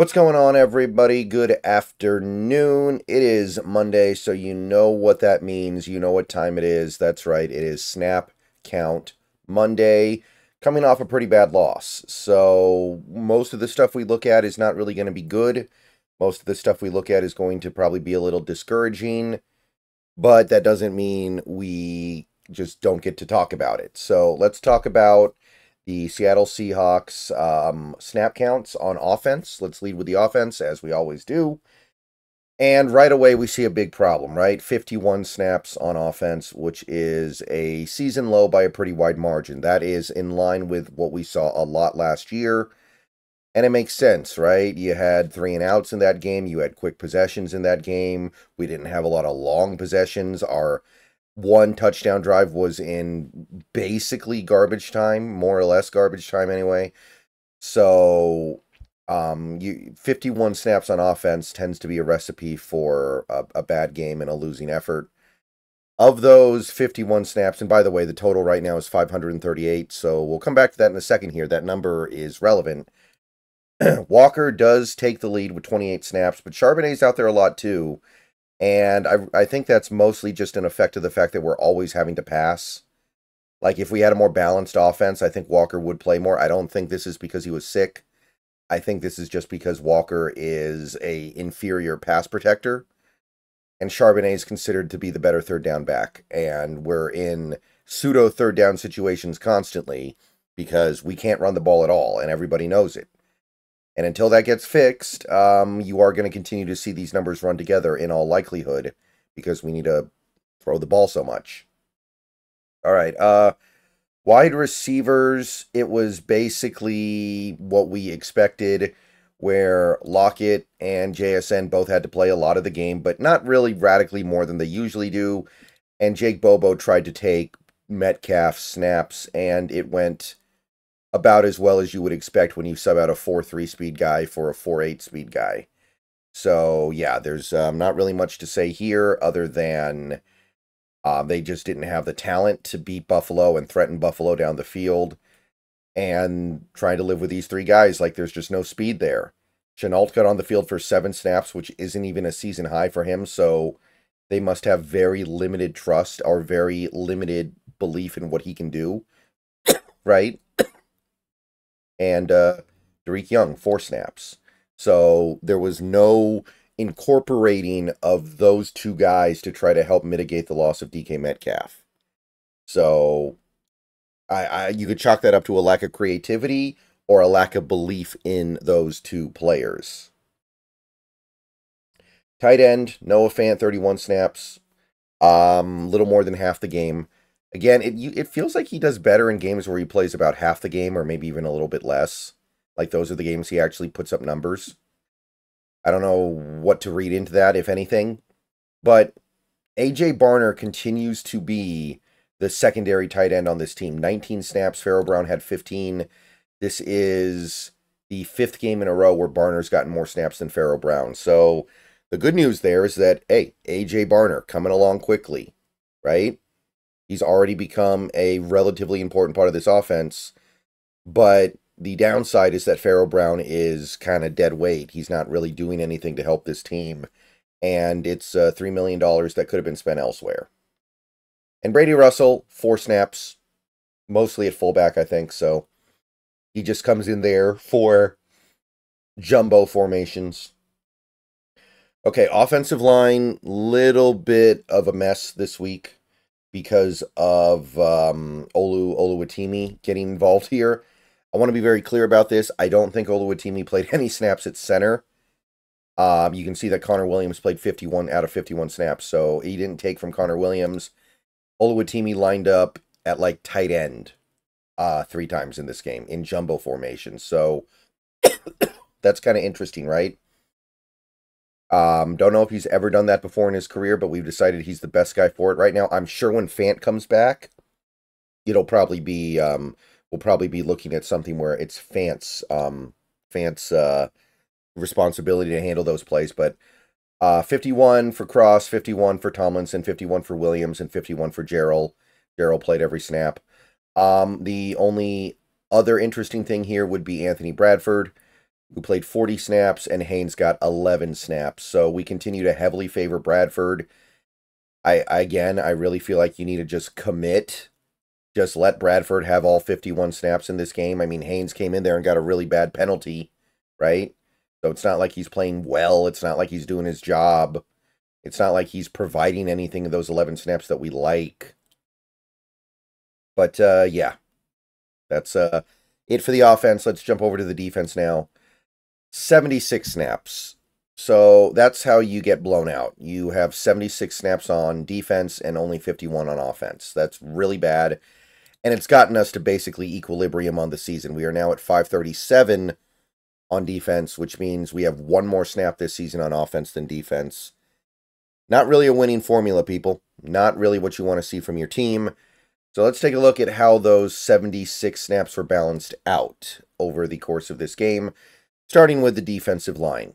What's going on, everybody? Good afternoon. It is Monday, so you know what that means. You know what time it is. That's right, it is Snap Count Monday, coming off a pretty bad loss. So, most of the stuff we look at is not really going to be good. Most of the stuff we look at is going to probably be a little discouraging, but that doesn't mean we just don't get to talk about it. So, let's talk about the Seattle Seahawks um, snap counts on offense. Let's lead with the offense, as we always do. And right away, we see a big problem, right? 51 snaps on offense, which is a season low by a pretty wide margin. That is in line with what we saw a lot last year. And it makes sense, right? You had three and outs in that game. You had quick possessions in that game. We didn't have a lot of long possessions. Our one touchdown drive was in basically garbage time, more or less garbage time anyway. So, um, you 51 snaps on offense tends to be a recipe for a, a bad game and a losing effort. Of those 51 snaps, and by the way, the total right now is 538, so we'll come back to that in a second here. That number is relevant. Walker does take the lead with 28 snaps, but Charbonnet's out there a lot too. And I, I think that's mostly just an effect of the fact that we're always having to pass. Like, if we had a more balanced offense, I think Walker would play more. I don't think this is because he was sick. I think this is just because Walker is a inferior pass protector. And Charbonnet is considered to be the better third down back. And we're in pseudo third down situations constantly because we can't run the ball at all, and everybody knows it. And until that gets fixed, um, you are going to continue to see these numbers run together in all likelihood because we need to throw the ball so much. All right. Uh, wide receivers, it was basically what we expected, where Lockett and JSN both had to play a lot of the game, but not really radically more than they usually do. And Jake Bobo tried to take Metcalf snaps, and it went about as well as you would expect when you sub out a 4-3 speed guy for a 4-8 speed guy. So, yeah, there's um, not really much to say here other than uh, they just didn't have the talent to beat Buffalo and threaten Buffalo down the field. And trying to live with these three guys, like there's just no speed there. Shenault got on the field for seven snaps, which isn't even a season high for him. So they must have very limited trust or very limited belief in what he can do. right? And uh, Dareke Young, four snaps. So there was no incorporating of those two guys to try to help mitigate the loss of DK Metcalf. So I, I you could chalk that up to a lack of creativity or a lack of belief in those two players. Tight end, Noah Fant, 31 snaps. Um, little more than half the game. Again, it you, it feels like he does better in games where he plays about half the game or maybe even a little bit less. Like those are the games he actually puts up numbers. I don't know what to read into that, if anything. But AJ Barner continues to be the secondary tight end on this team. 19 snaps. Pharaoh Brown had 15. This is the fifth game in a row where Barner's gotten more snaps than Pharaoh Brown. So the good news there is that, hey, AJ Barner coming along quickly, right? He's already become a relatively important part of this offense. But the downside is that Pharaoh Brown is kind of dead weight. He's not really doing anything to help this team. And it's uh, $3 million that could have been spent elsewhere. And Brady Russell, four snaps, mostly at fullback, I think. So he just comes in there for jumbo formations. Okay, offensive line, little bit of a mess this week because of um, Olu Oluwatimi getting involved here. I want to be very clear about this. I don't think Oluwatimi played any snaps at center. Um, you can see that Connor Williams played 51 out of 51 snaps, so he didn't take from Connor Williams. Oluwatimi lined up at like tight end uh, three times in this game in jumbo formation. So that's kind of interesting, right? Um, don't know if he's ever done that before in his career, but we've decided he's the best guy for it right now. I'm sure when Fant comes back, it'll probably be um, we'll probably be looking at something where it's Fant's um, Fant's uh, responsibility to handle those plays. But uh, 51 for Cross, 51 for Tomlinson, 51 for Williams, and 51 for Gerald. Gerald played every snap. Um, the only other interesting thing here would be Anthony Bradford. Who played 40 snaps, and Haynes got 11 snaps. So we continue to heavily favor Bradford. I again, I really feel like you need to just commit. Just let Bradford have all 51 snaps in this game. I mean, Haynes came in there and got a really bad penalty, right? So it's not like he's playing well. It's not like he's doing his job. It's not like he's providing anything in those 11 snaps that we like. But uh, yeah, that's uh, it for the offense. Let's jump over to the defense now. 76 snaps. So that's how you get blown out. You have 76 snaps on defense and only 51 on offense. That's really bad. And it's gotten us to basically equilibrium on the season. We are now at 537 on defense, which means we have one more snap this season on offense than defense. Not really a winning formula, people. Not really what you want to see from your team. So let's take a look at how those 76 snaps were balanced out over the course of this game, starting with the defensive line.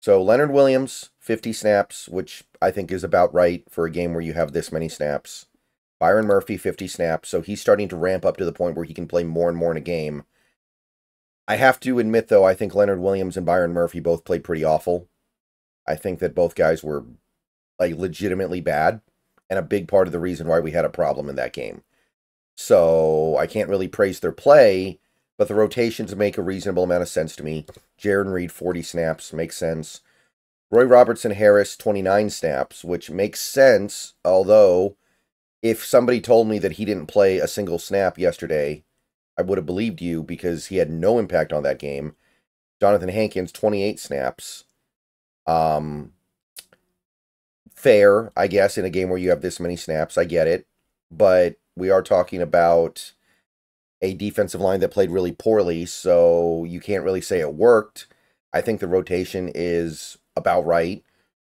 So Leonard Williams, 50 snaps, which I think is about right for a game where you have this many snaps. Byron Murphy, 50 snaps. So he's starting to ramp up to the point where he can play more and more in a game. I have to admit, though, I think Leonard Williams and Byron Murphy both played pretty awful. I think that both guys were like legitimately bad and a big part of the reason why we had a problem in that game. So I can't really praise their play, but the rotations make a reasonable amount of sense to me. Jarran Reed, 40 snaps, makes sense. Roy Robertson Harris, 29 snaps, which makes sense, although if somebody told me that he didn't play a single snap yesterday, I would have believed you because he had no impact on that game. Jonathan Hankins, 28 snaps. Um, fair, I guess, in a game where you have this many snaps. I get it. But we are talking about a defensive line that played really poorly, so you can't really say it worked. I think the rotation is about right.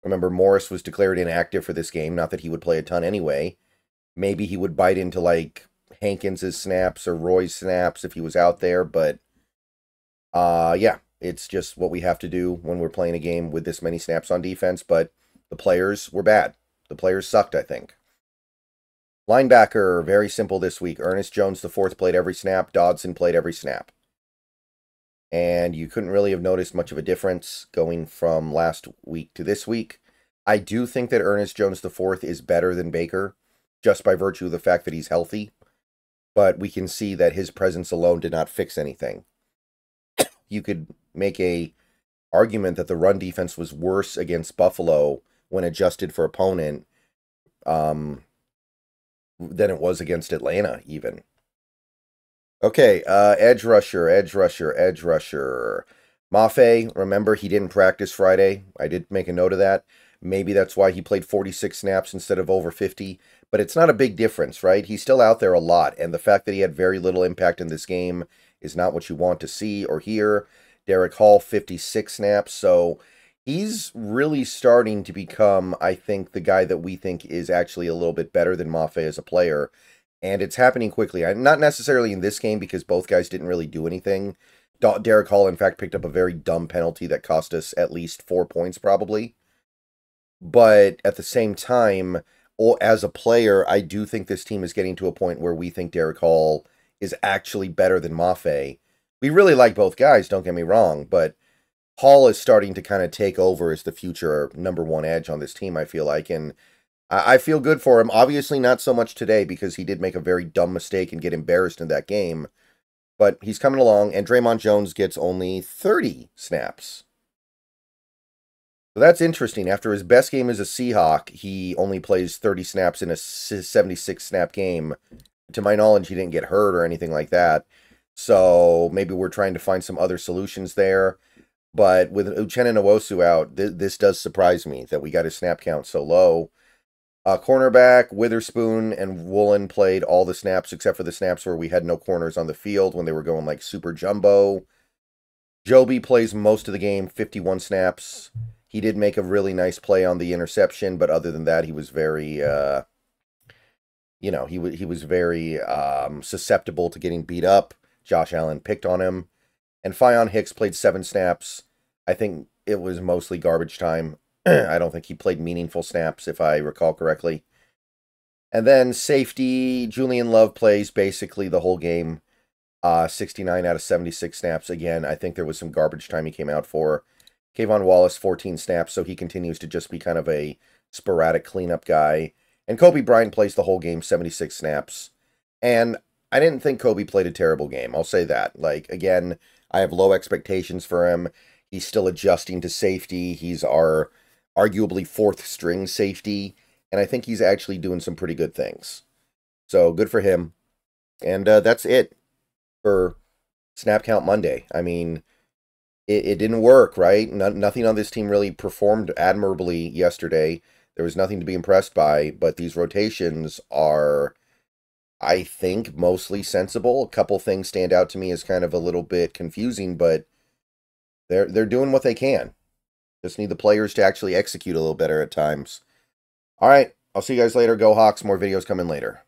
Remember, Morris was declared inactive for this game. Not that he would play a ton anyway. Maybe he would bite into like Hankins's snaps or Roy's snaps if he was out there, but uh yeah, it's just what we have to do when we're playing a game with this many snaps on defense, but the players were bad. The players sucked, I think. Linebacker, very simple this week. Ernest Jones, the fourth, played every snap. Dodson played every snap. And you couldn't really have noticed much of a difference going from last week to this week. I do think that Ernest Jones, the fourth, is better than Baker just by virtue of the fact that he's healthy. But we can see that his presence alone did not fix anything. you could make a argument that the run defense was worse against Buffalo when adjusted for opponent um, than it was against Atlanta, even. Okay, uh, edge rusher, edge rusher, edge rusher. Mafe, remember he didn't practice Friday. I did make a note of that. Maybe that's why he played 46 snaps instead of over 50. But it's not a big difference, right? He's still out there a lot. And the fact that he had very little impact in this game is not what you want to see or hear. Derick Hall, 56 snaps. So he's really starting to become, I think, the guy that we think is actually a little bit better than Mafe as a player. And it's happening quickly. Not necessarily in this game because both guys didn't really do anything. Derick Hall, in fact, picked up a very dumb penalty that cost us at least four points, probably. But at the same time, as a player, I do think this team is getting to a point where we think Derick Hall is actually better than Mafe. We really like both guys, don't get me wrong, but Hall is starting to kind of take over as the future number one edge on this team, I feel like. And I, I feel good for him. Obviously, not so much today because he did make a very dumb mistake and get embarrassed in that game. But he's coming along, and Dre'Mont Jones gets only 30 snaps. So that's interesting. After his best game as a Seahawk, he only plays 30 snaps in a 76 snap game. To my knowledge, he didn't get hurt or anything like that. So maybe we're trying to find some other solutions there. But with Uchenna Nwosu out, th- this does surprise me that we got his snap count so low. Uh, cornerback, Witherspoon and Woolen played all the snaps except for the snaps where we had no corners on the field when they were going like super jumbo. Joby plays most of the game, 51 snaps. He did make a really nice play on the interception, but other than that, he was very, uh, you know, he, he was very um, susceptible to getting beat up. Josh Allen picked on him. And Faion Hicks played seven snaps. I think it was mostly garbage time. I don't think he played meaningful snaps, if I recall correctly. And then safety, Julian Love plays basically the whole game. uh, 69 out of 76 snaps. Again, I think there was some garbage time he came out for. K'Von Wallace, 14 snaps, so he continues to just be kind of a sporadic cleanup guy. And Coby Bryant plays the whole game, 76 snaps. And I didn't think Coby played a terrible game. I'll say that. Like, again, I have low expectations for him. He's still adjusting to safety. He's our arguably fourth string safety. And I think he's actually doing some pretty good things. So good for him. And uh, that's it for Snap Count Monday. I mean, it, it didn't work, right? No, nothing on this team really performed admirably yesterday. There was nothing to be impressed by, but these rotations are, I think, mostly sensible. A couple things stand out to me as kind of a little bit confusing, but they're they're doing what they can. Just need the players to actually execute a little better at times. All right, I'll see you guys later. Go Hawks. More videos coming later.